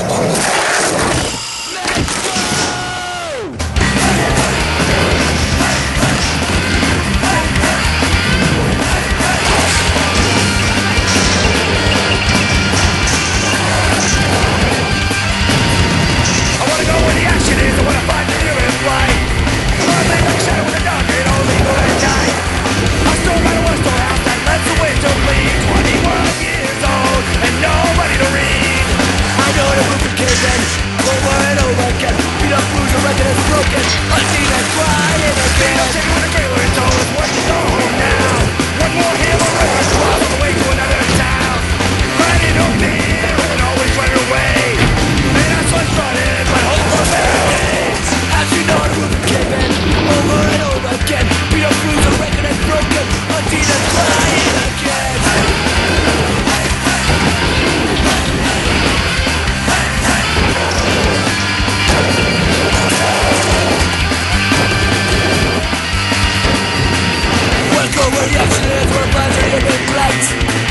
Oh, When I was 12 and used to winter bleed 21 years old